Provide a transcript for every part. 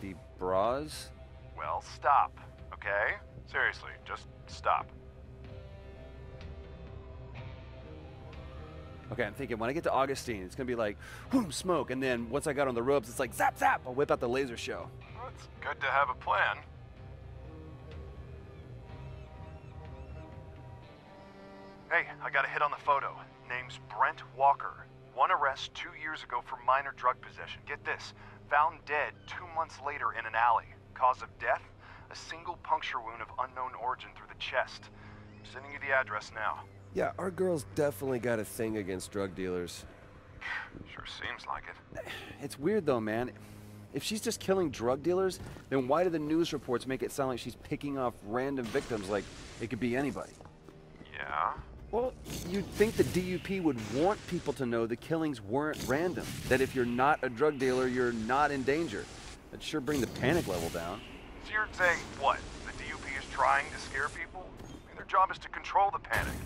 the bras? Well, stop, okay? Seriously, just stop. Okay, I'm thinking when I get to Augustine, it's gonna be like, whoom, smoke, and then once I got on the ropes, it's like zap zap. I'll whip out the laser show. Well, it's good to have a plan. Hey, I got a hit on the photo. Name's Brent Walker. One arrest two years ago for minor drug possession. Get this. Found dead two months later in an alley. Cause of death? A single puncture wound of unknown origin through the chest. I'm sending you the address now. Yeah, our girl's definitely got a thing against drug dealers. Sure seems like it. It's weird though, man. If she's just killing drug dealers, then why do the news reports make it sound like she's picking off random victims like it could be anybody? Yeah? Well, you'd think the DUP would want people to know the killings weren't random. That if you're not a drug dealer, you're not in danger. That'd sure bring the panic level down. So you're saying what? The DUP is trying to scare people? I mean, their job is to control the panic.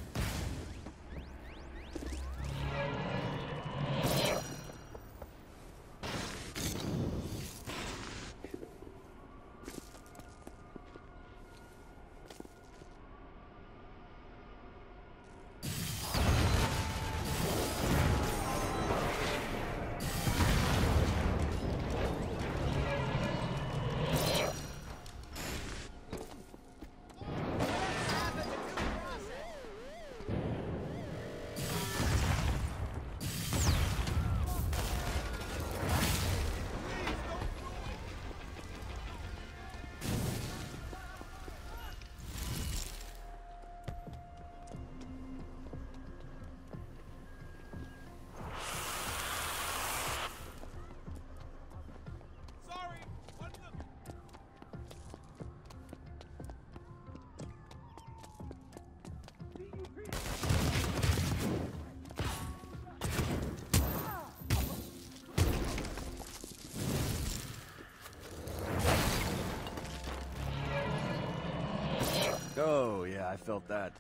Oh, yeah, I felt that.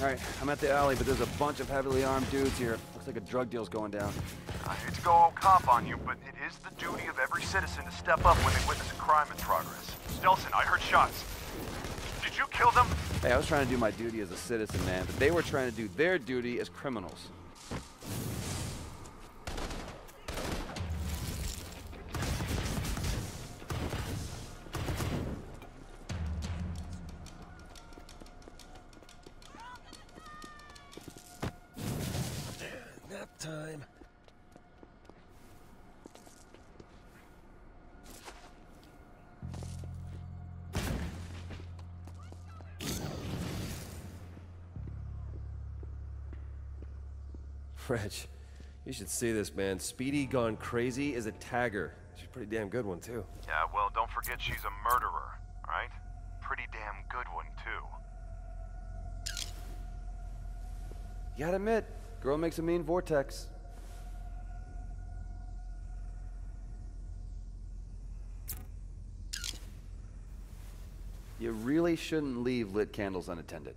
Alright, I'm at the alley, but there's a bunch of heavily armed dudes here. Looks like a drug deal's going down. I hate to go all cop on you, but it is the duty of every citizen to step up when they witness a crime in progress. Delsin, I heard shots. Did you kill them? Hey, I was trying to do my duty as a citizen, man, but they were trying to do their duty as criminals. Reg, you should see this, man. Speedy Gone Crazy is a tagger. She's a pretty damn good one, too. Yeah, well, don't forget she's a murderer, right? Pretty damn good one, too. You gotta admit, girl makes a mean vortex. You really shouldn't leave lit candles unattended.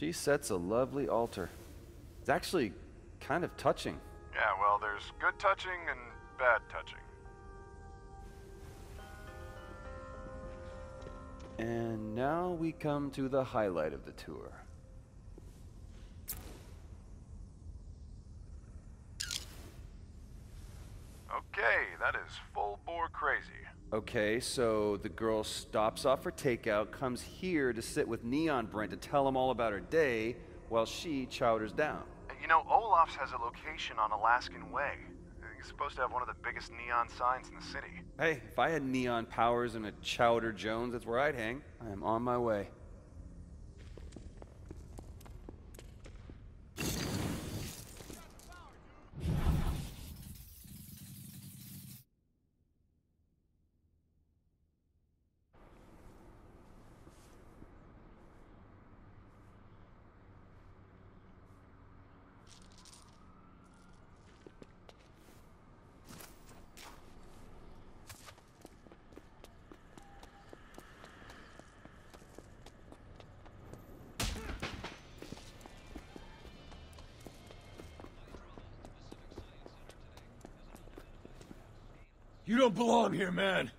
She sets a lovely altar. It's actually kind of touching. Yeah, well, there's good touching and bad touching. And now we come to the highlight of the tour. Okay, that is full bore crazy. Okay, so the girl stops off for takeout, comes here to sit with Neon Brent to tell him all about her day, while she chowders down. You know, Olaf's has a location on Alaskan Way. He's supposed to have one of the biggest neon signs in the city. Hey, if I had neon powers and a Chowder Jones, that's where I'd hang. I am on my way. You don't belong here, man.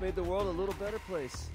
Made the world a little better place.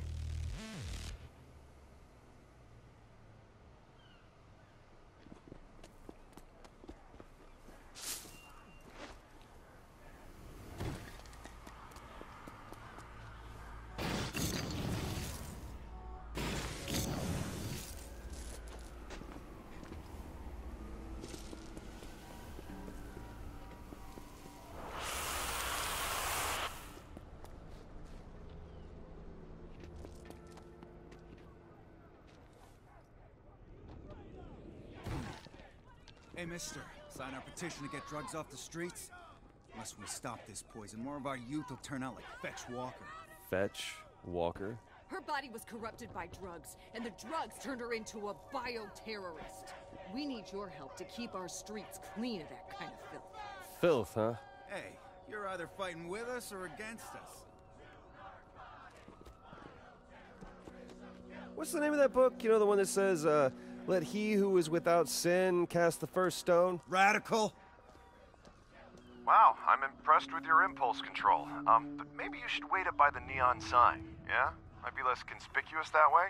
Mister. Sign our petition to get drugs off the streets? Unless we stop this poison, more of our youth will turn out like Fetch Walker. Fetch, Walker. Her body was corrupted by drugs, and the drugs turned her into a bioterrorist. We need your help to keep our streets clean of that kind of filth. Filth, huh? Hey, you're either fighting with us or against us. What's the name of that book? You know, the one that says, uh, let he who is without sin cast the first stone? Radical? Wow, I'm impressed with your impulse control. Um, but maybe you should wait up by the neon sign, yeah? Might be less conspicuous that way.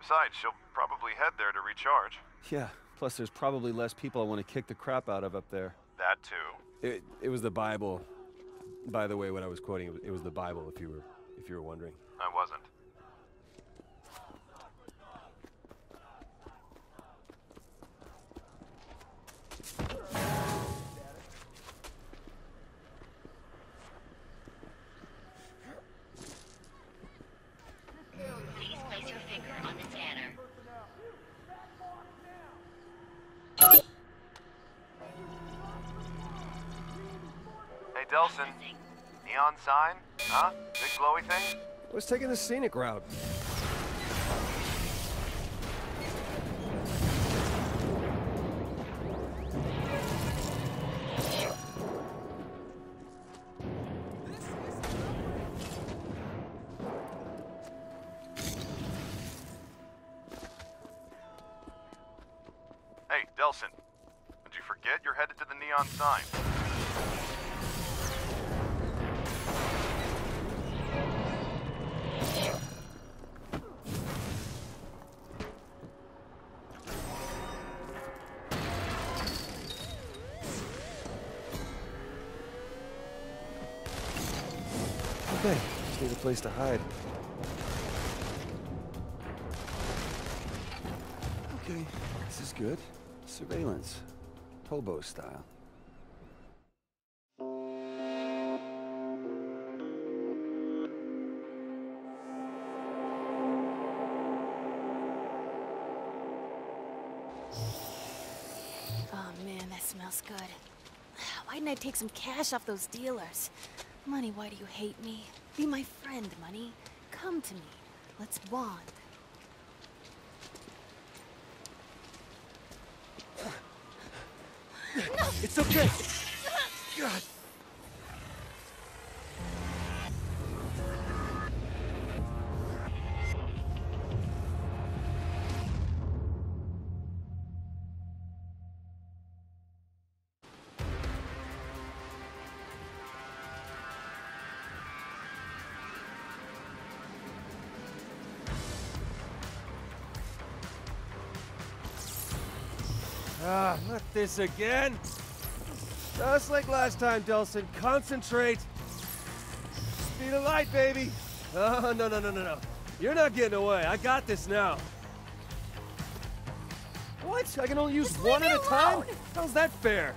Besides, she'll probably head there to recharge. Yeah, plus there's probably less people I want to kick the crap out of up there. That too. It, it was the Bible. By the way, what I was quoting, it was- it was the Bible, if you were, if you were wondering. I wasn't. Please place your finger on the scanner. Hey, Delsin. Neon sign? Huh? Big glowy thing? I was taking the scenic route. Place to hide. Okay, this is good. Surveillance. Hobo style. Oh man, that smells good. Why didn't I take some cash off those dealers? Money, why do you hate me? Be my friend, Money. Come to me. Let's bond. It's okay. God. This again. Just like last time, Delsin. Concentrate. Speed of light, baby. Oh, no, no, no, no, no. You're not getting away. I got this now. What? I can only use Just one at a time? How's that fair?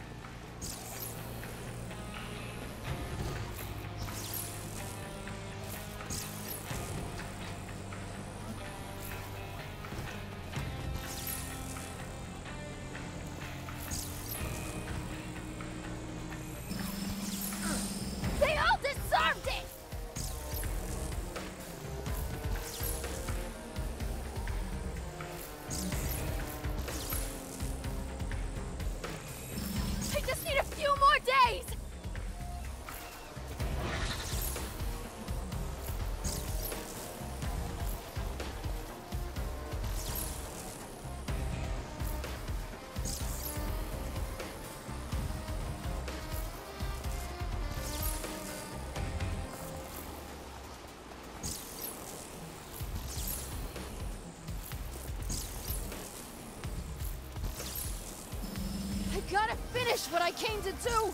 Finish what I came to do!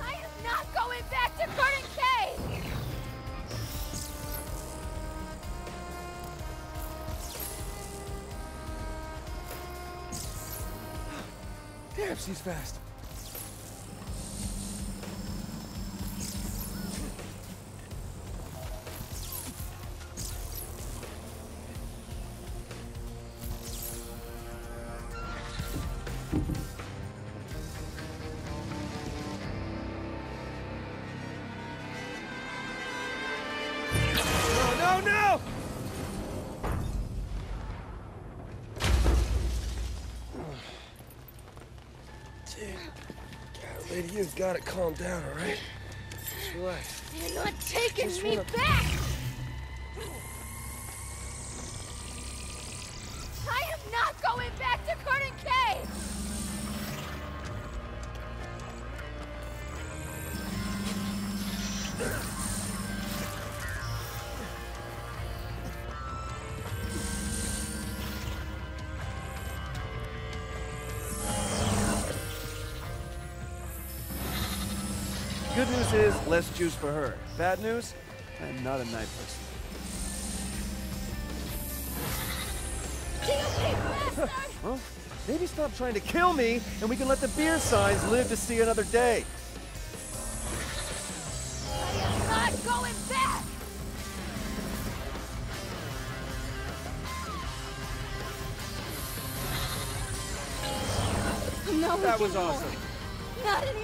I am lady, you've got to calm down, all right? Just relax. You're not taking Just me wanna- back! less juice for her. Bad news? I am not a night person. maybe stop trying to kill me, and we can let the beer signs live to see another day. I am not going back! No, that was awesome. Not anymore.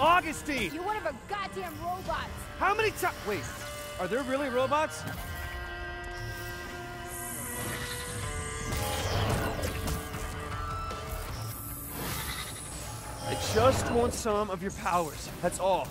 Augustine! You're one of her goddamn robots. How many times? Wait, are there really robots? I just want some of your powers. That's all.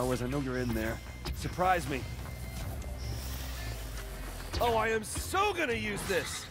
On, Powers, I know you're in there. Surprise me. Oh, I am so gonna use this!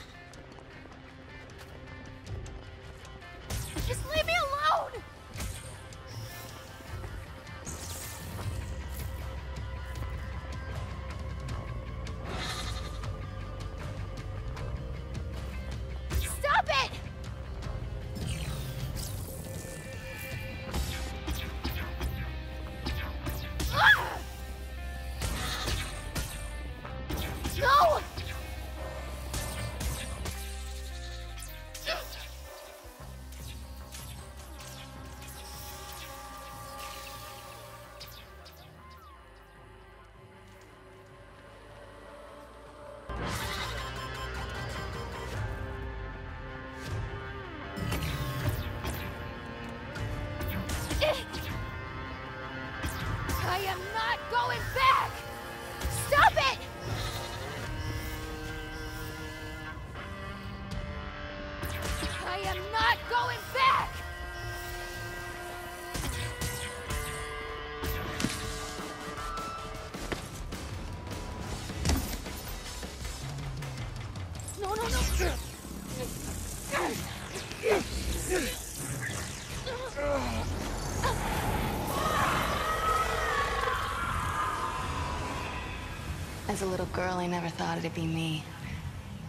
As a little girl, I never thought it'd be me.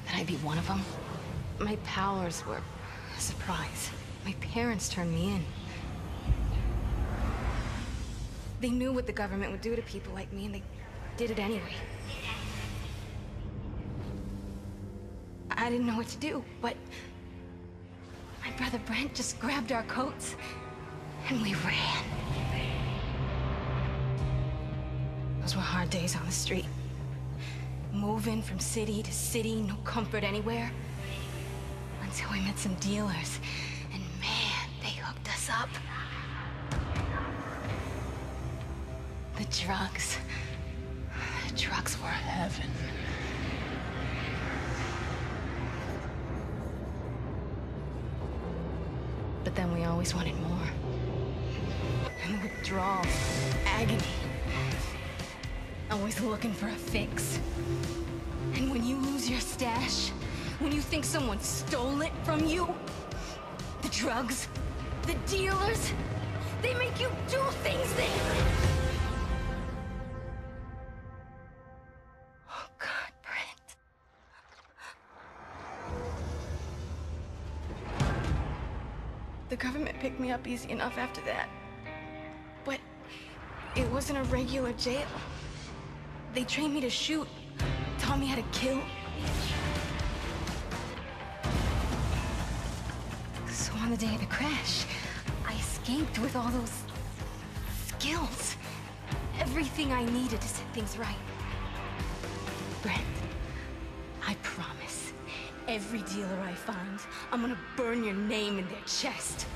That I'd be one of them. My powers were a surprise. My parents turned me in. They knew what the government would do to people like me, and they did it anyway. I didn't know what to do, but my brother Brent just grabbed our coats, and we ran. Those were hard days on the street. Moving from city to city, no comfort anywhere. Until we met some dealers. And man, they hooked us up. The drugs. The drugs were heaven. But then we always wanted more. And withdrawal, agony. Always looking for a fix. Your stash, when you think someone stole it from you, the drugs, the dealers, they make you do things they... Oh God, Brent. The government picked me up easy enough after that. But it wasn't a regular jail. They trained me to shoot, taught me how to kill. So on the day of the crash, I escaped with all those skills. Everything I needed to set things right. Brent, I promise, every dealer I find, I'm gonna burn your name in their chest.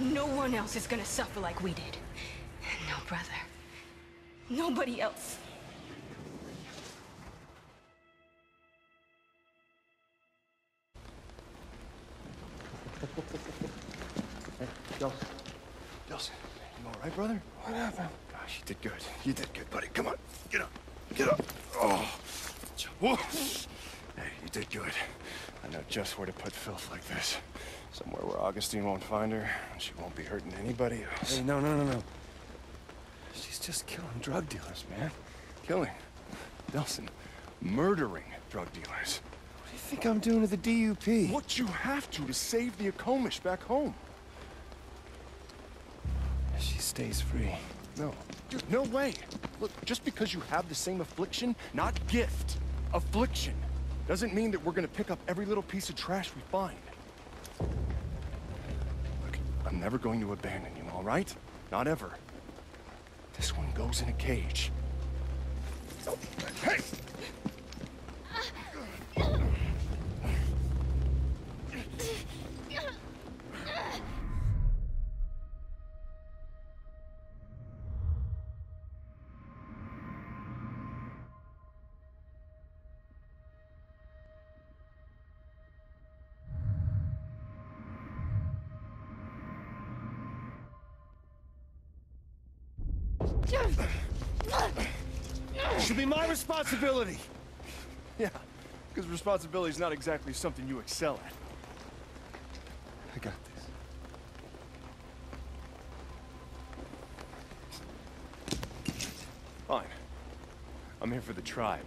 No one else is gonna suffer like we did. No brother. Nobody else. Filth like this. Somewhere where Augustine won't find her, and she won't be hurting anybody else. Hey, no, no, no, no. She's just killing drug dealers, man. Killing. Delsin, murdering drug dealers. What do you think I'm doing to the DUP? What you have to to save the Akomish back home. She stays free. No. Dude, no way. Look, just because you have the same affliction, not gift, affliction, doesn't mean that we're gonna pick up every little piece of trash we find. Look, I'm never going to abandon you, all right? Not ever. This one goes in a cage. Hey! Responsibility. Yeah, because responsibility is not exactly something you excel at. I got this. Fine. I'm here for the tribe,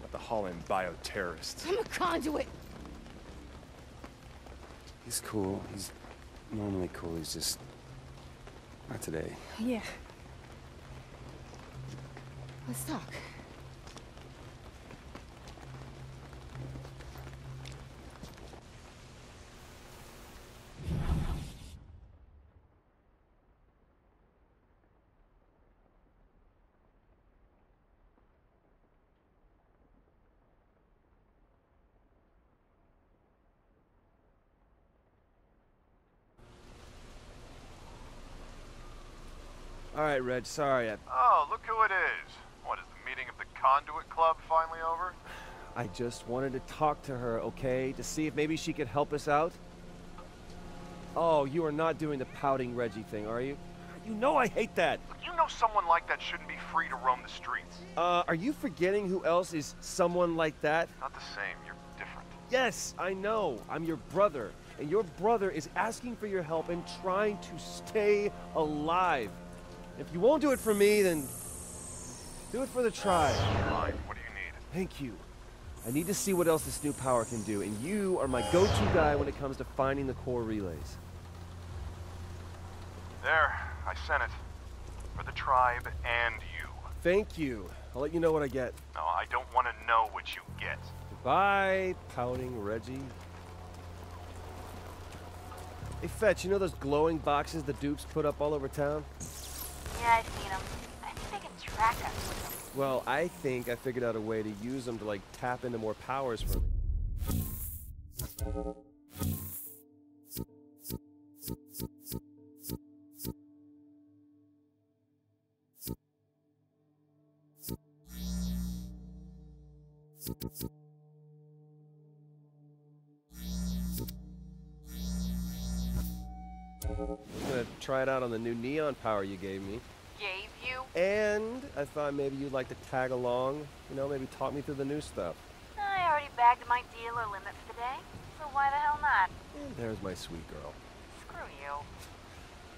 not the Holland bioterrorists. I'm a conduit. He's cool. He's normally cool. He's just not today. Yeah. Let's talk. Right, Reg. Sorry, I, Oh, look who it is. What, is the meeting of the Conduit Club finally over? I just wanted to talk to her, okay? To see if maybe she could help us out. Oh, you are not doing the pouting Reggie thing, are you? You know I hate that. Look, you know someone like that shouldn't be free to roam the streets. Uh, are you forgetting who else is someone like that? Not the same, you're different. Yes, I know. I'm your brother. And your brother is asking for your help and trying to stay alive. If you won't do it for me, then do it for the tribe. Fine, what do you need? Thank you. I need to see what else this new power can do, and you are my go-to guy when it comes to finding the core relays. There, I sent it. For the tribe and you. Thank you. I'll let you know what I get. No, I don't want to know what you get. Goodbye, pouting Reggie. Hey, Fetch, you know those glowing boxes the Dukes put up all over town? Yeah, I've seen them. I think they can track us with them. Well, I think I figured out a way to use them to, like, tap into more powers for me. I'm gonna try it out on the new neon power you gave me. Gave you? And I thought maybe you'd like to tag along. You know, maybe talk me through the new stuff. I already bagged my dealer limit for the day, so why the hell not? And there's my sweet girl. Screw you.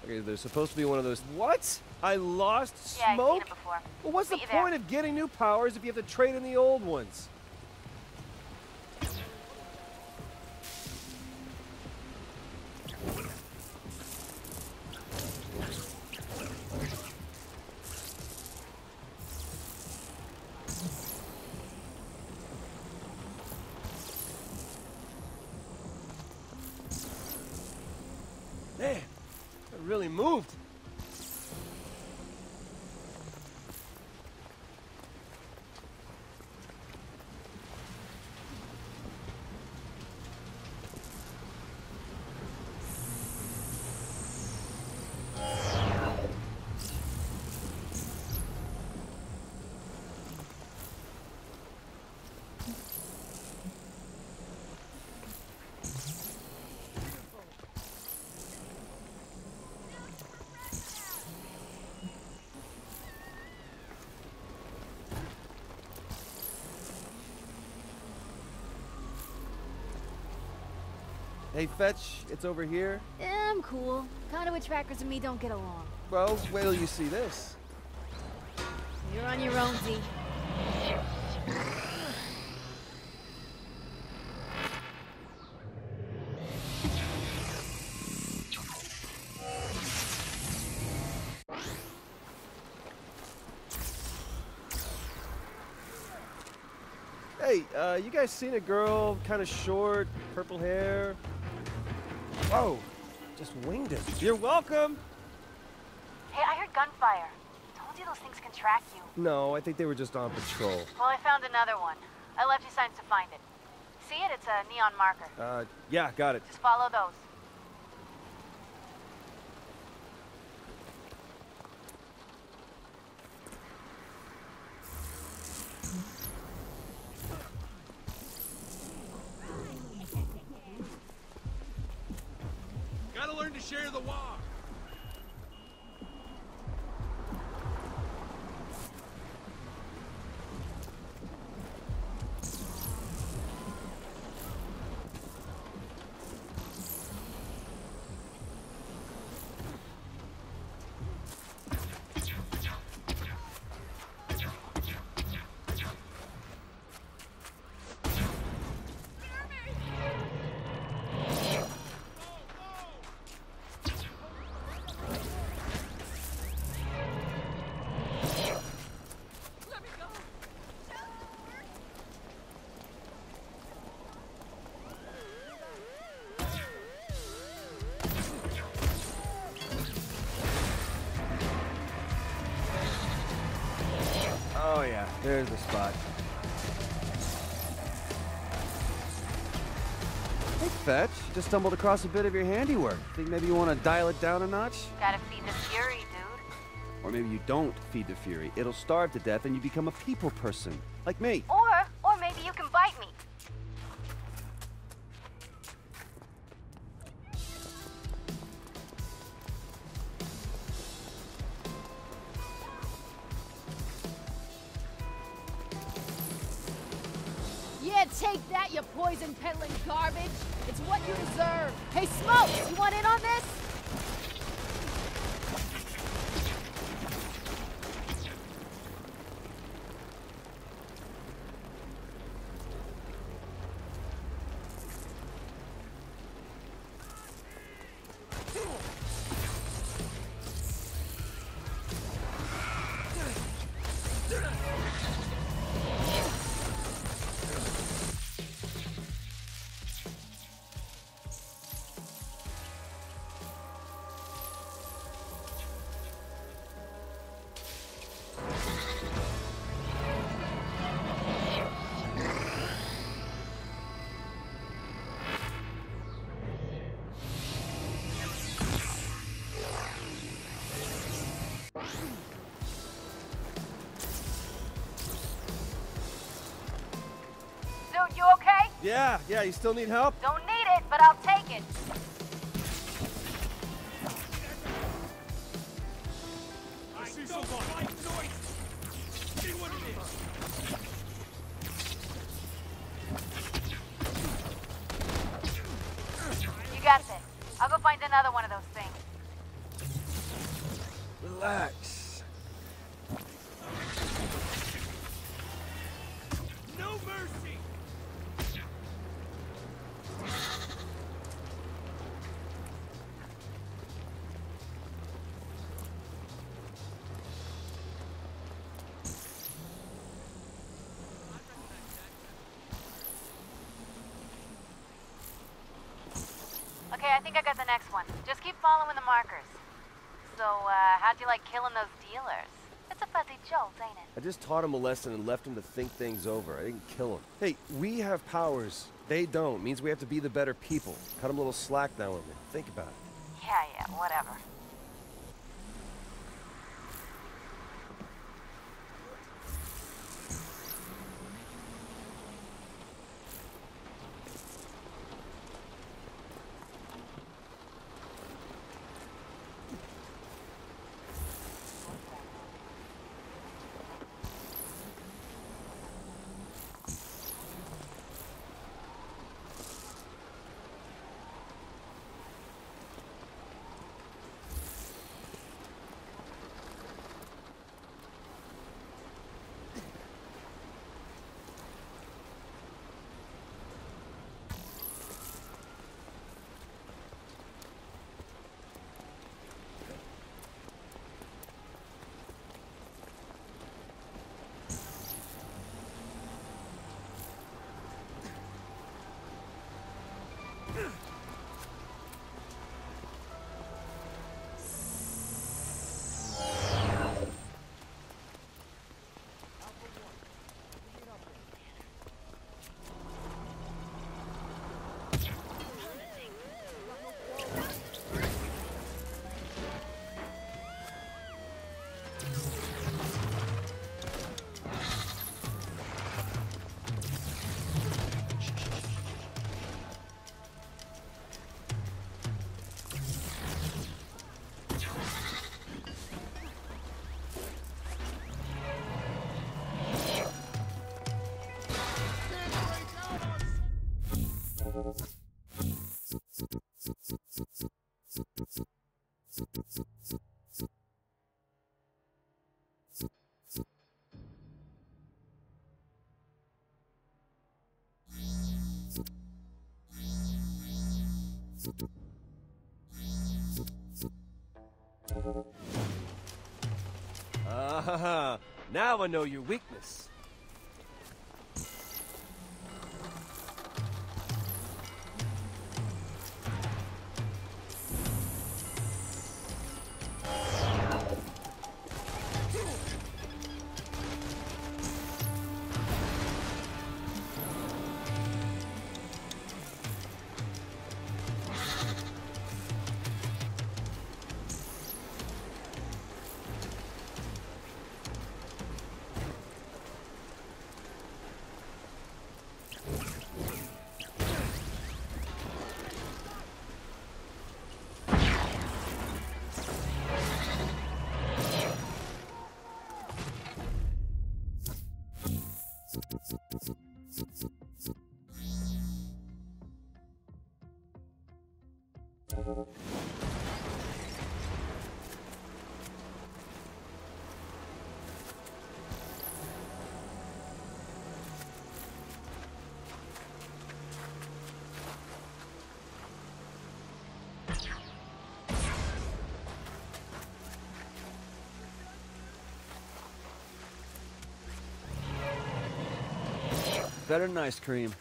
Okay, there's supposed to be one of those. What? I lost Yeah, I've seen smoke? it before. Well, what's Meet the you there. point of getting new powers if you have to trade in the old ones? Hey, Fetch, it's over here. Eh, I'm cool. Conduit trackers and me don't get along. Well, wait till you see this. You're on your own, D. Hey, uh, you guys seen a girl, kind of short, purple hair? Whoa, just winged us. You're welcome. Hey, I heard gunfire. Told you those things can track you. No, I think they were just on patrol. Well, I found another one. I left you signs to find it. See it? It's a neon marker. Uh, yeah, got it. Just follow those. Share the walk. There's the spot. Hey, Fetch, just stumbled across a bit of your handiwork. Think maybe you want to dial it down a notch? Gotta feed the fury, dude. Or maybe you don't feed the Fury. It'll starve to death and you become a people person. Like me. Yeah, yeah, you still need help? Don't Okay, I think I got the next one. Just keep following the markers. So, uh, how'd you like killing those dealers? It's a fuzzy jolt, ain't it? I just taught him a lesson and left him to think things over. I didn't kill him. Hey, we have powers. They don't. Means we have to be the better people. Cut him a little slack now and then. Think about it. Yeah, yeah, whatever. Ah, now I know your weakness. Better than ice cream.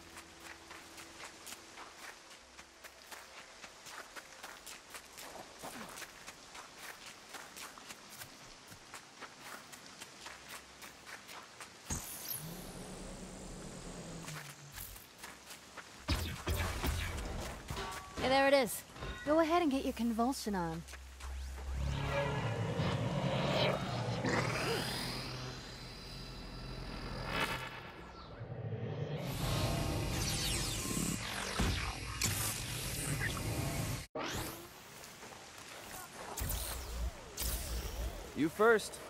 There it is. Go ahead and get your convulsion on. You first.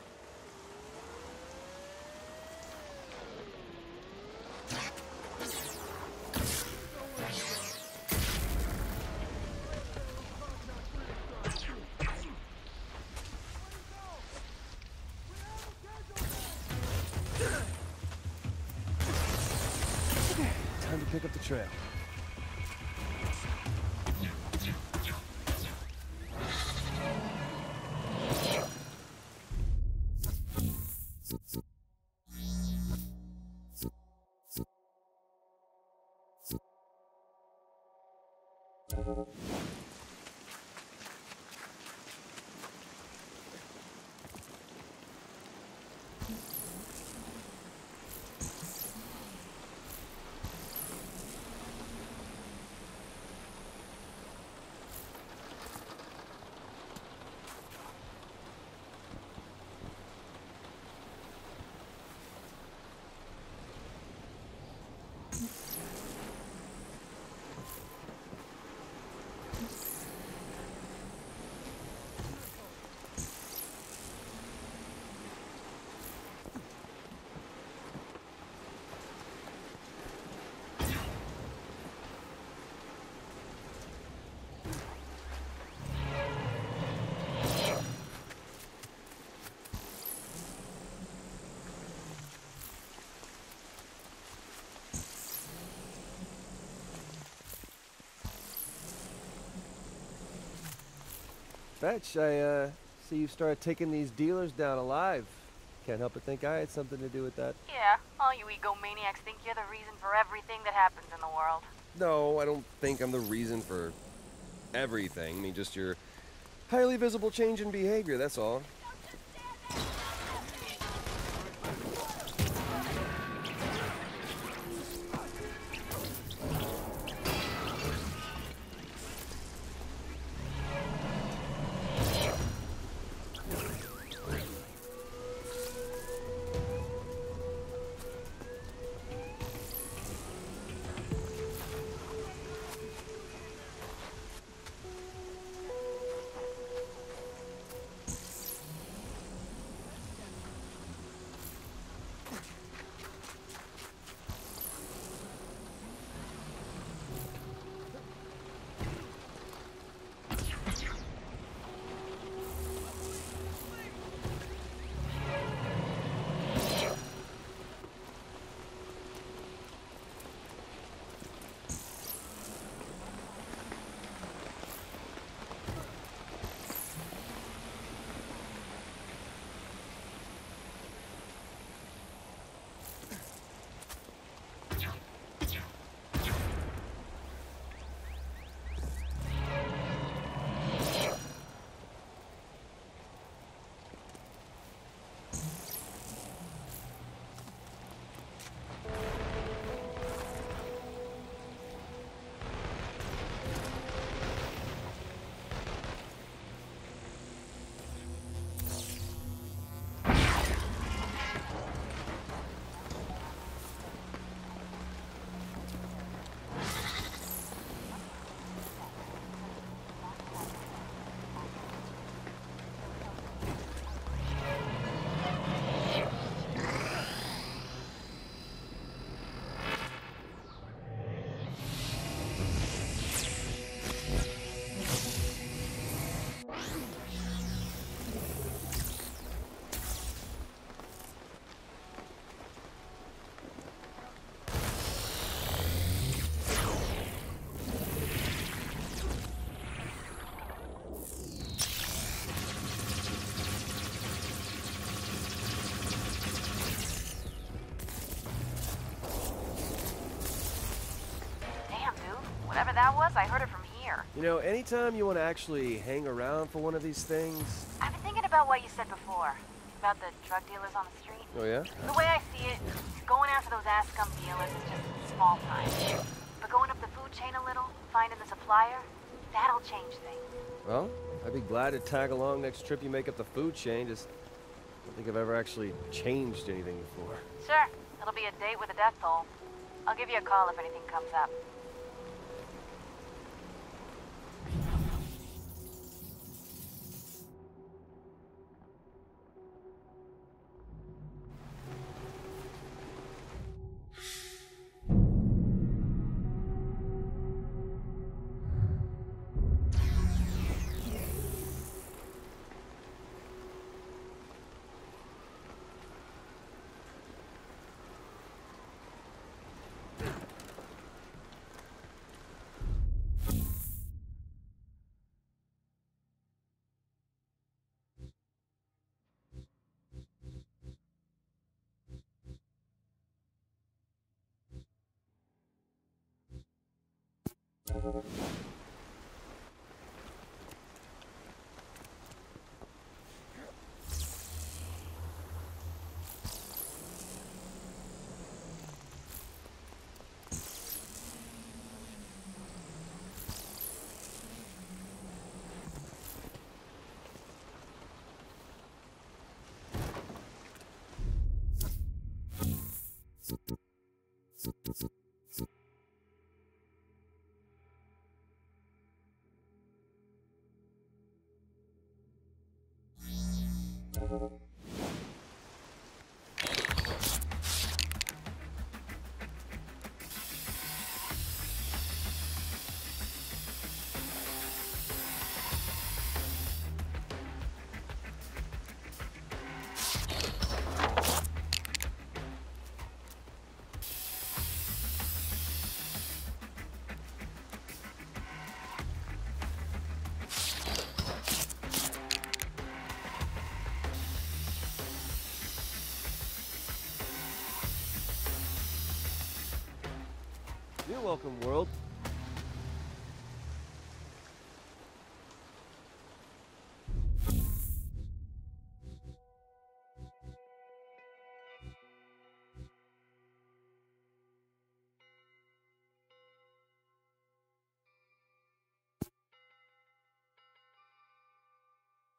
Fetch, I uh, see you started taking these dealers down alive. Can't help but think I had something to do with that. Yeah, all you egomaniacs think you're the reason for everything that happens in the world. No, I don't think I'm the reason for everything. I mean, just your highly visible change in behavior, that's all. You know, anytime you want to actually hang around for one of these things... I've been thinking about what you said before. About the drug dealers on the street. Oh, yeah? The way I see it, going after those ass scum dealers is just small time. But going up the food chain a little, finding the supplier, that'll change things. Well, I'd be glad to tag along next trip you make up the food chain. Just I don't think I've ever actually changed anything before. Sure, it'll be a date with a death toll. I'll give you a call if anything comes up. Thank you. Thank you. You're welcome, world.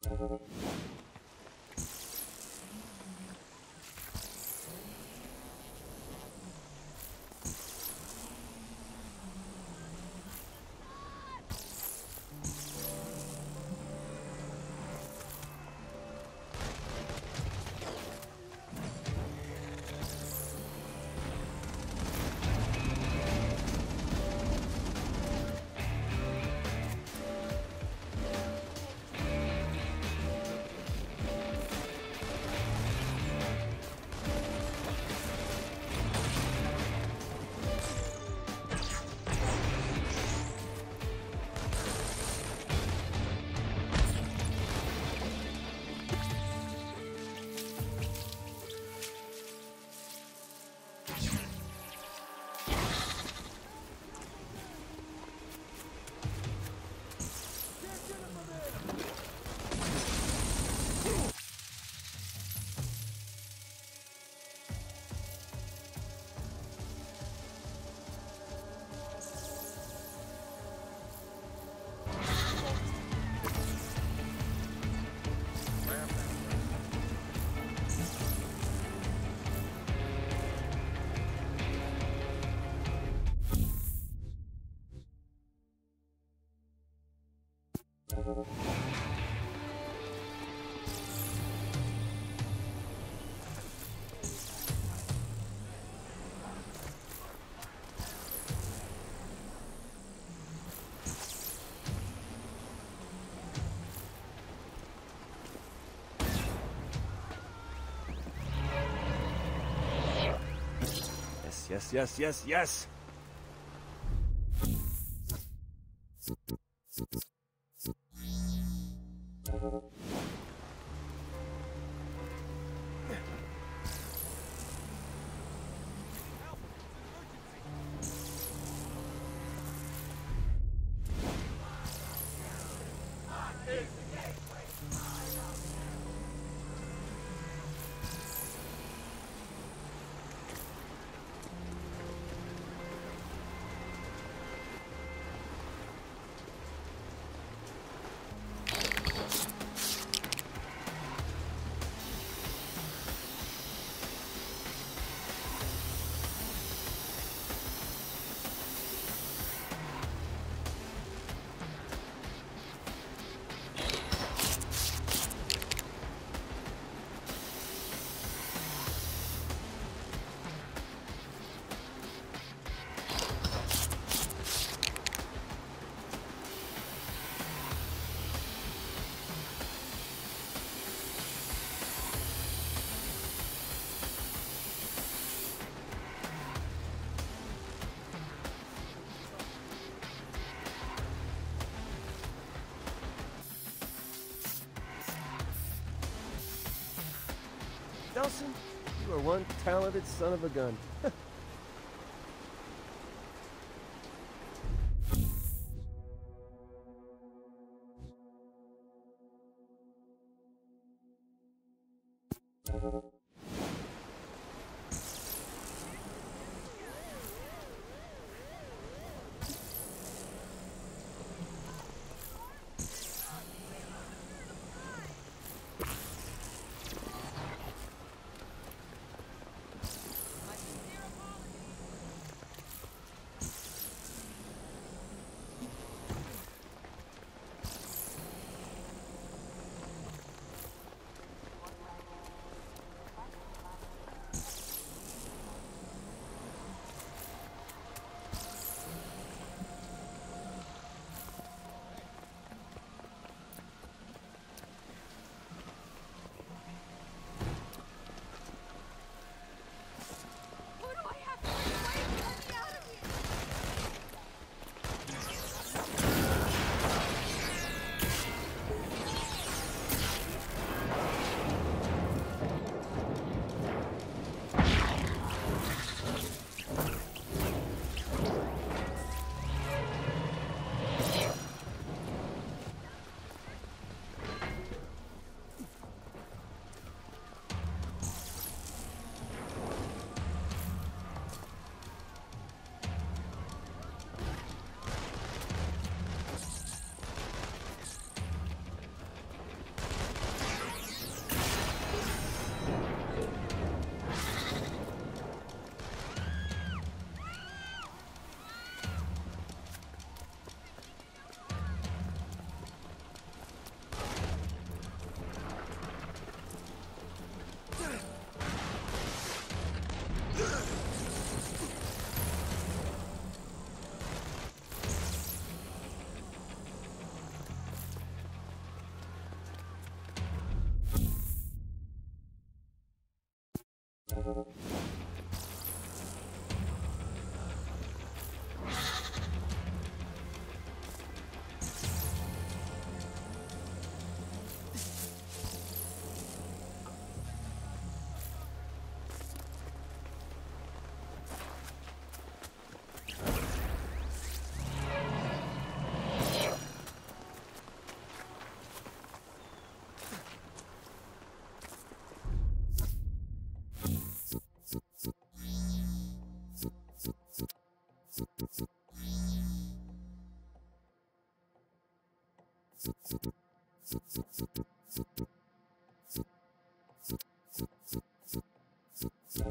Yes, yes, yes, yes, yes! Delsin, you are one talented son of a gun.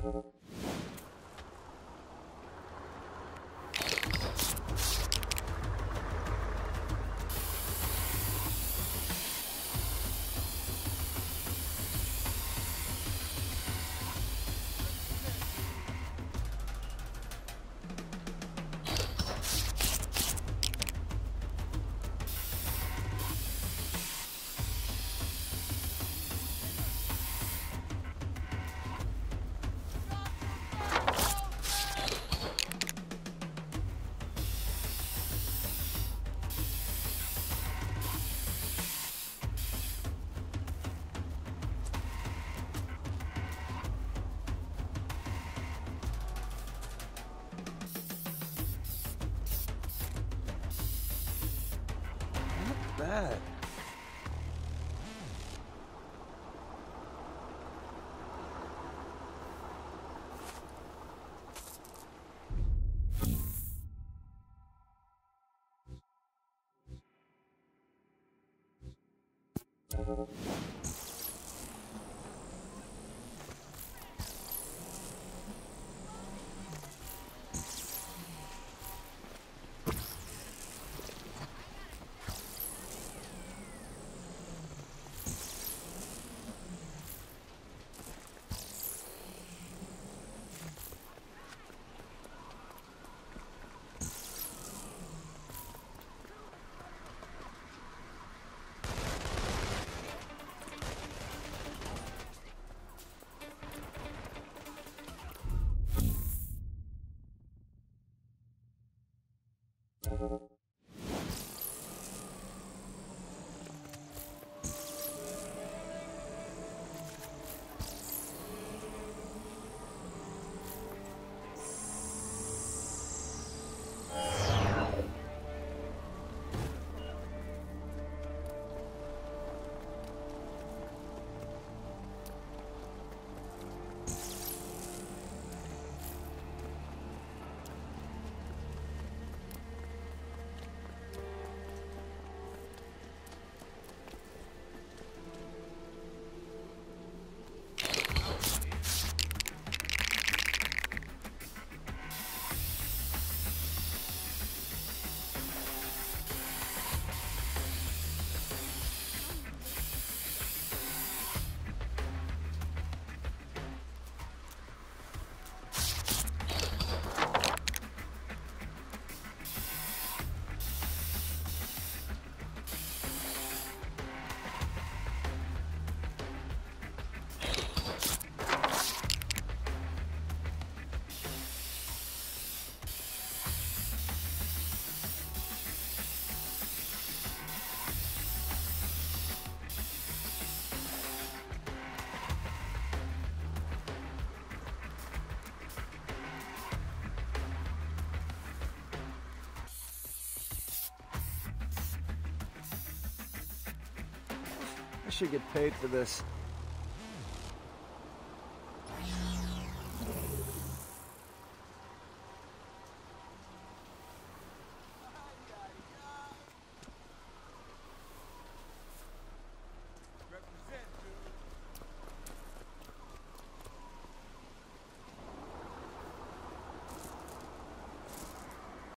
you that? I should get paid for this.